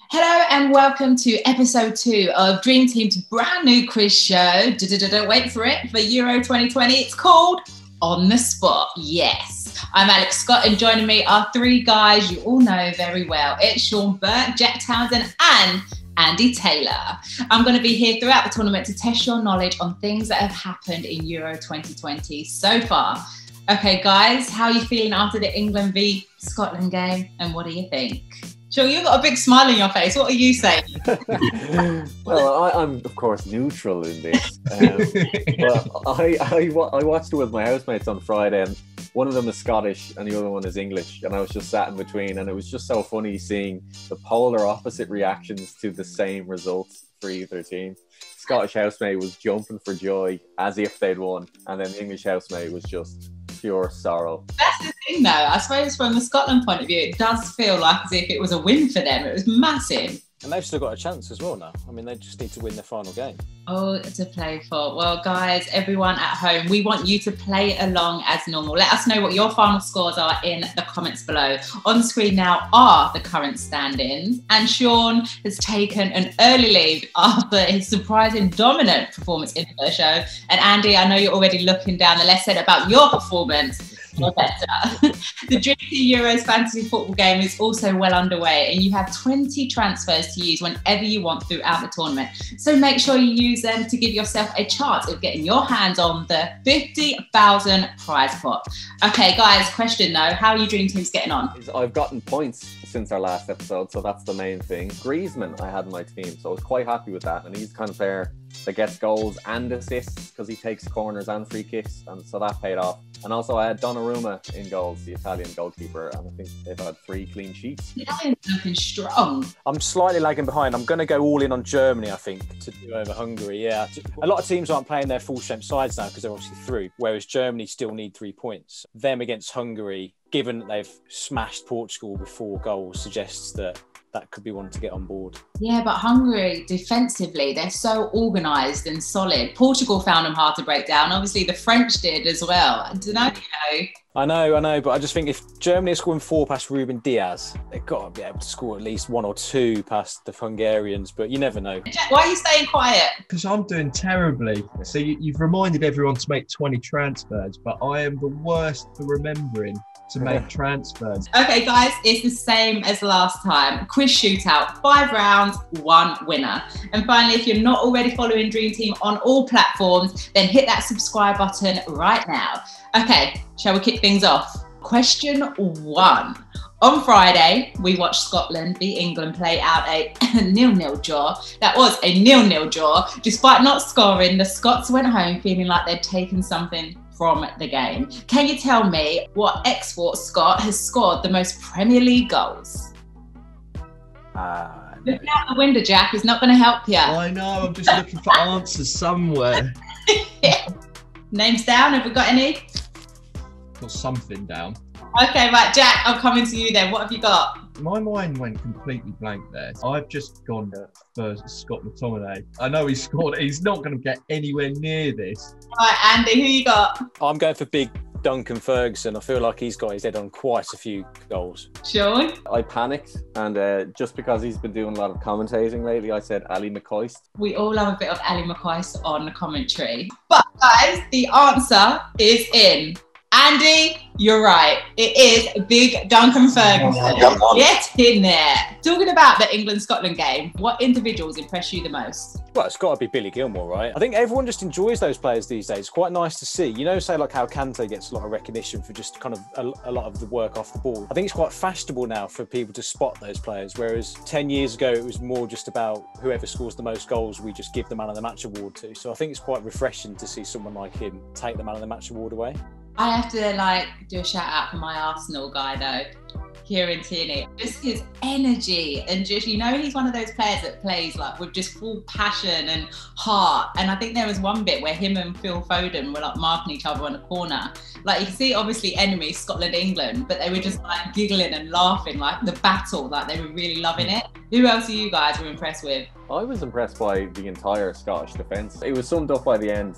Hello and welcome to episode two of Dream Team's brand new quiz show. Wait for it for Euro 2020. It's called On the Spot. Yes, I'm Alex Scott, and joining me are three guys you all know very well. It's Sean Burke, Jack Townsend, and Andy Taylor. I'm going to be here throughout the tournament to test your knowledge on things that have happened in Euro 2020 so far. Okay, guys, how are you feeling after the England v Scotland game, and what do you think? Sure, you've got a big smile on your face. What are you saying? well, I, am of course neutral in this. Um, but I, I, I watched it with my housemates on Friday, and one of them is Scottish and the other one is English, and I was just sat in between, and it was just so funny seeing the polar opposite reactions to the same results for either team. Scottish housemate was jumping for joy as if they'd won, and then the English housemate was just pure sorrow. That's the thing, though. I suppose from the Scotland point of view, it does feel like as if it was a win for them. It was massive. And they've still got a chance as well now. I mean, they just need to win their final game. Oh, to play for. Well, guys, everyone at home, we want you to play along as normal. Let us know what your final scores are in the comments below. On screen now are the current standings. And Sean has taken an early lead after his surprising dominant performance in the show. And Andy, I know you're already looking down the left side about your performance better. the Dream Euros fantasy football game is also well underway, and you have 20 transfers to use whenever you want throughout the tournament. So make sure you use them to give yourself a chance of getting your hands on the 50,000 prize pot. Okay, guys, question though how are you Dream Teams getting on? I've gotten points since our last episode, so that's the main thing. Griezmann, I had in my team, so I was quite happy with that, and he's kind of there that gets goals and assists because he takes corners and free kicks, and so that paid off. And also, I had Donnarumma in goals, the Italian goalkeeper, and I think they've had three clean sheets. Italian's looking strong. I'm slightly lagging behind. I'm going to go all in on Germany, I think, to do over Hungary. Yeah, a lot of teams aren't playing their full strength sides now because they're obviously through, whereas Germany still need three points. Them against Hungary, given that they've smashed Portugal with four goals, suggests that that could be one to get on board. Yeah, but Hungary defensively, they're so organised and solid. Portugal found them hard to break down. Obviously, the French did as well. I don't know, you know. I know, I know, but I just think if Germany are scoring four past Rúben Dias, they've got to be able to score at least one or two past the Hungarians, but you never know. Jack, why are you staying quiet? Because I'm doing terribly. So you, you've reminded everyone to make 20 transfers, but I am the worst for remembering to make transfers. Okay, guys, it's the same as last time. Quiz shootout, five rounds, one winner. And finally, if you're not already following Dream Team on all platforms, then hit that subscribe button right now. Okay, shall we kick things off? Question one. On Friday, we watched Scotland beat England play out a nil-nil draw. That was a nil-nil draw. Despite not scoring, the Scots went home feeling like they'd taken something from the game. Can you tell me what export Scot has scored the most Premier League goals? Uh, Look out the window, Jack. It's not going to help you. I know. I'm just looking for answers somewhere. Names down. Have we got any? Got something down. Okay, right, Jack. I'm coming to you then. What have you got? My mind went completely blank there. I've just gone for Scott McTominay. I know he scored. He's not going to get anywhere near this. All right, Andy, who you got? I'm going for big Duncan Ferguson. I feel like he's got his head on quite a few goals. Sean? I panicked, and uh, just because he's been doing a lot of commentating lately, I said Ally McCoist. We all have a bit of Ally McCoist on the commentary. But guys, the answer is in. Andy, you're right. It is Big Duncan Ferguson. Get in there. Talking about the England Scotland game, what individuals impress you the most? Well, it's got to be Billy Gilmour, right? I think everyone just enjoys those players these days. It's quite nice to see. You know, say like how Kante gets a lot of recognition for just kind of a, a lot of the work off the ball. I think it's quite fashionable now for people to spot those players, whereas 10 years ago it was more just about whoever scores the most goals, we just give the man of the match award to. So I think it's quite refreshing to see someone like him take the man of the match award away. I have to like do a shout out for my Arsenal guy though, Kieran Tierney. Just his energy and just you know he's one of those players that plays like with just full passion and heart. And I think there was one bit where him and Phil Foden were like marking each other on a corner. Like you see obviously enemy Scotland England, but they were just like giggling and laughing like the battle, like they were really loving it. Who else are you guys were impressed with? I was impressed by the entire Scottish defence. It was summed up by the end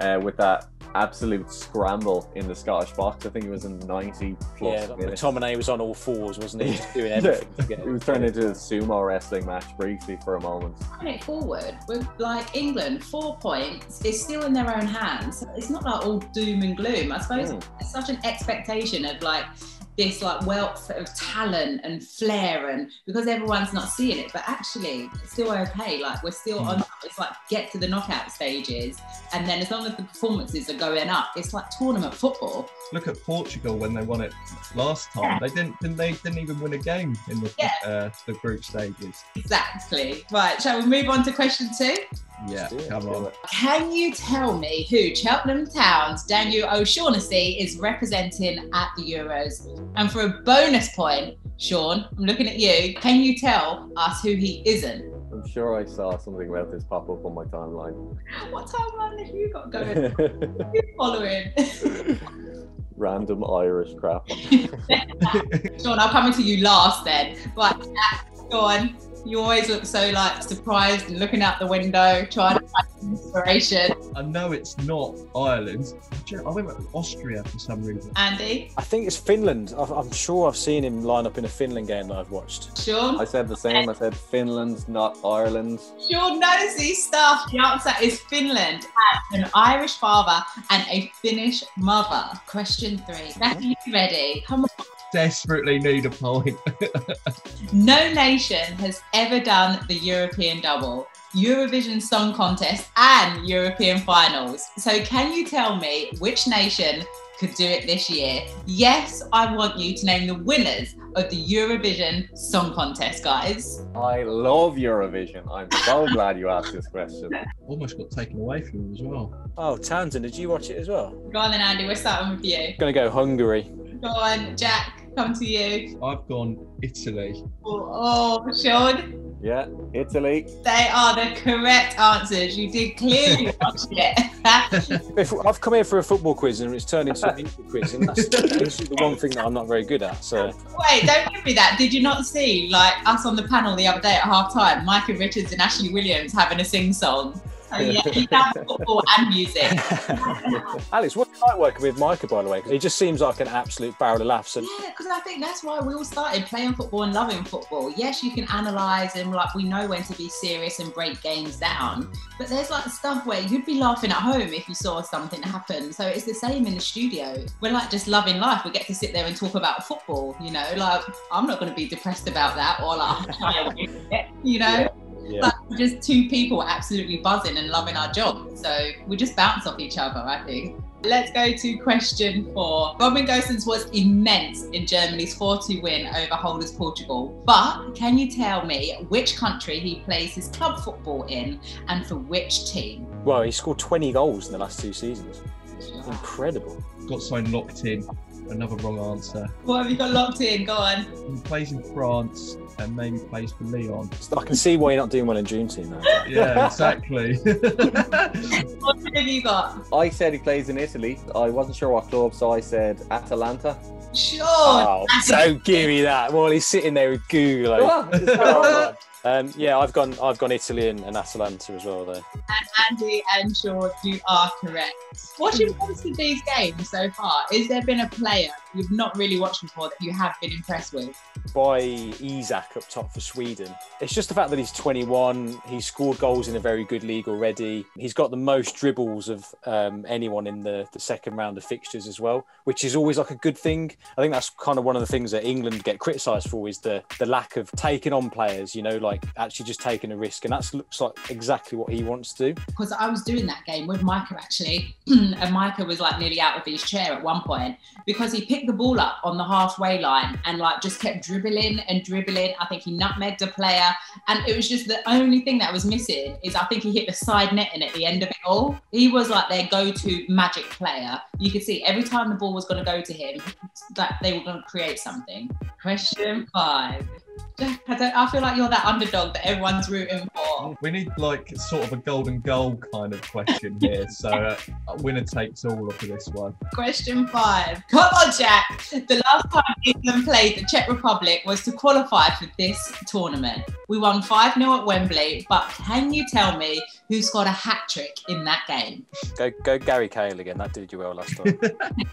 uh, with that absolute scramble in the Scottish box. I think it was in 90 plus Yeah, like minutes. McTominay was on all fours, wasn't he? Just doing everything. to get It was turned into a sumo wrestling match briefly for a moment. Putting it forward with like England, four points is still in their own hands. It's not like all doom and gloom. I suppose Mm. it's such an expectation of like this like wealth of talent and flair and because everyone's not seeing it but actually it's still okay like we're still on it's like get to the knockout stages and then as long as the performances are going up it's like tournament football Look at Portugal when they won it last time. They didn't, didn't they didn't even win a game in the Yeah. uh, the group stages. exactly right shall we move on to question two Yeah, Yeah, come on. Can you tell me who Cheltenham Town's Daniel O'Shaughnessy is representing at the Euros? And for a bonus point, Sean, I'm looking at you. Can you tell us who he isn't? I'm sure I saw something about this pop up on my timeline. What timeline have you got going? Who you following? Random Irish crap. Sean, I'll come into you last then. Right, Jack, go on. You always look so like surprised and looking out the window, trying to find inspiration. I know it's not Ireland. Do you know, I went with Austria for some reason. Andy, I think it's Finland. I've, I'm sure I've seen him line up in a Finland game that I've watched. Sean. I said the same. I said Finland, not Ireland. Sean knows his stuff. The answer is Finland. An Irish father and a Finnish mother. Question three. Are you ready? Come on. Desperately need a point. No nation has ever done the European double. Eurovision Song Contest and European Finals. So, can you tell me which nation could do it this year? Yes, I want you to name the winners of the Eurovision Song Contest, guys. I love Eurovision. I'm so glad you asked this question. Almost got taken away from him as well. Oh, Townsend, did you watch it as well? Go on then, Andy, we're starting with you. Gonna go Hungary. Go on, Jack, come to you. I've gone Italy. Oh, oh, Sean, Yeah, Italy. they are the correct answers. You did clearly watch it. If I've come here for a football quiz and it's turned into an English quiz, and that's, that's the one thing that I'm not very good at. So Wait, don't give me that. Did you not see, like, us on the panel the other day at half time, Micah Richards and Ashley Williams having a sing song? So, yeah, you have football and music. Alex, what's it like working with Micah, by the way? he just seems like an absolute barrel of laughs. And Yeah, because I think that's why we all started playing football and loving football. Yes, you can analyse and like we know when to be serious and break games down, but there's like stuff where you'd be laughing at home if you saw something happen. So it's the same in the studio. We're like just loving life. We get to sit there and talk about football. You know, like I'm not going to be depressed about that or like shy away from it, you know. yeah, Like we're just two people absolutely buzzing and loving our job. So we just bounce off each other, I think. Let's go to question four. Robin Gosens was immense in Germany's 4 2 win over holders Portugal. But can you tell me which country he plays his club football in and for which team? well, he scored 20 goals in the last two seasons. Incredible. Got something locked in. Another wrong answer. What have you got locked in? Go on. He plays in France and maybe plays for Lyon. So I can see why you're not doing well in June team now. Yeah, exactly. What have you got? I said he plays in Italy. I wasn't sure what club, so I said Atalanta. Sure. Oh, don't give me that while he's sitting there with Google. like, Is that all right? Um, yeah, I've gone. I've gone Italy and, and Atalanta as well. Though And Andy and Sean, you are correct. Watching most of these games so far, is there been a player you've not really watched before that you have been impressed with? by Isak up top for Sweden. It's just the fact that he's 21. He's scored goals in a very good league already. He's got the most dribbles of um, anyone in the, the second round of fixtures as well, which is always like a good thing. I think that's kind of one of the things that England get criticised for is the the lack of taking on players. You know, like actually just taking a risk, and that looks like exactly what he wants to do. Because I was doing that game with Micah actually, and Micah was like nearly out of his chair at one point because he picked the ball up on the halfway line and like just kept dribbling and dribbling. I think he nutmegged a player, and it was just the only thing that was missing is I think he hit the side netting at the end of it all. He was like their go-to magic player. You could see every time the ball was going to go to him, that they were going to create something. Question five. Jack, I, don't, I feel like you're that underdog that everyone's rooting for. We need like sort of a golden goal kind of question here. So uh, winner takes all for this one. Question five. Come on, Jack. The last time England played the Czech Republic was to qualify for this tournament. We won 5 0 at Wembley, but can you tell me who scored a hat trick in that game? Go, go, Gary Cahill again. That did you well last time.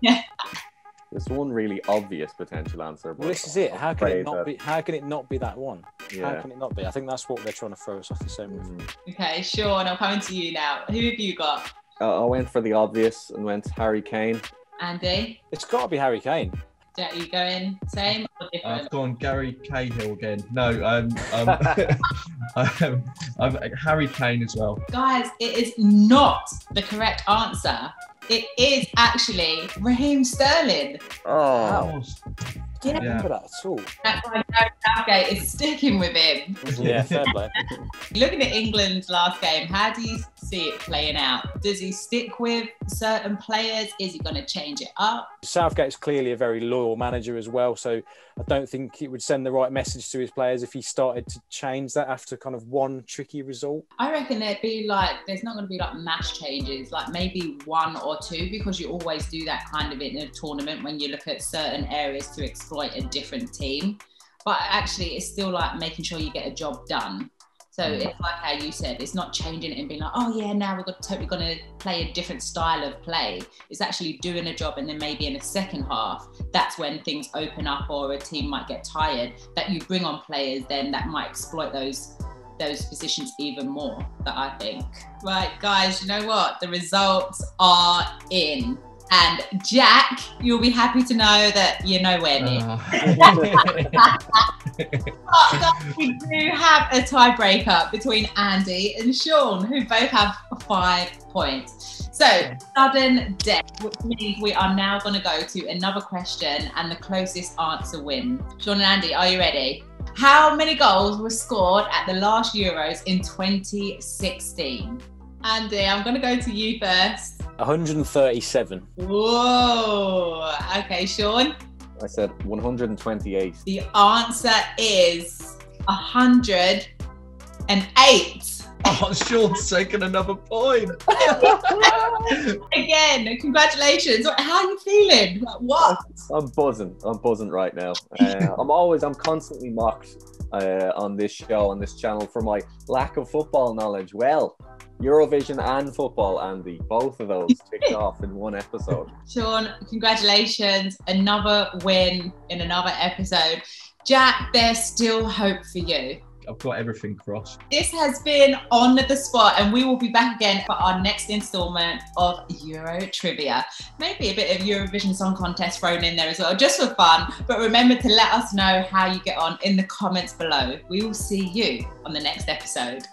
There's one really obvious potential answer. well, this is it. How can it not be? How can it not be that one? How can it not be? I think that's what they're trying to throw us off the scent with. Mm. Okay, Sean, I'm coming to you now. Who have you got? Uh, I went for the obvious and went Harry Kane. Andy? It's got to be Harry Kane. Jack, you going same or different? I've gone Gary Cahill again. No, um, um, um, um, Harry Kane as well. Guys, it is not the correct answer. It is actually Raheem Sterling. Oh, Yeah. I remember that at all. That's why Gareth Southgate is sticking with him. Yeah, fair play. Looking at England's last game, how do you see it playing out? Does he stick with certain players? Is he going to change it up? Southgate's clearly a very loyal manager as well, so I don't think it would send the right message to his players if he started to change that after kind of one tricky result. I reckon there'd be like, there's not going to be like mass changes, like maybe one or two, because you always do that kind of in a tournament when you look at certain areas to exploit a different team. But actually, it's still like making sure you get a job done. So Mm. it's like how you said, it's not changing it and being like, oh yeah, now we're totally going to play a different style of play. It's actually doing a job, and then maybe in the second half, that's when things open up, or a team might get tired. That you bring on players then that might exploit those those positions even more. That I think. Right, guys, you know what? The results are in. And Jack, you'll be happy to know that you're nowhere near. Uh, But we do have a tiebreaker between Andy and Sean, who both have five points. So, sudden death, which means we are now going to go to another question, and the closest answer wins. Sean and Andy, are you ready? How many goals were scored at the last Euros in 2016? Andy, I'm going to go to you first. 137. Whoa. Okay, Sean. I said 128. The answer is 108. oh, Sean's taken another point. Again, congratulations. How are you feeling? What? I'm buzzing. I'm buzzing right now. Uh, I'm always, I'm constantly mocked uh, on this show, on this channel, for my lack of football knowledge. Well, Eurovision and football, Andy, both of those ticked off in one episode. Sean, congratulations. Another win in another episode. Jack, there's still hope for you. I've got everything crossed. This has been On the Spot, and we will be back again for our next installment of Euro Trivia. Maybe a bit of Eurovision Song Contest thrown in there as well, just for fun. But remember to let us know how you get on in the comments below. We will see you on the next episode.